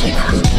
去吧。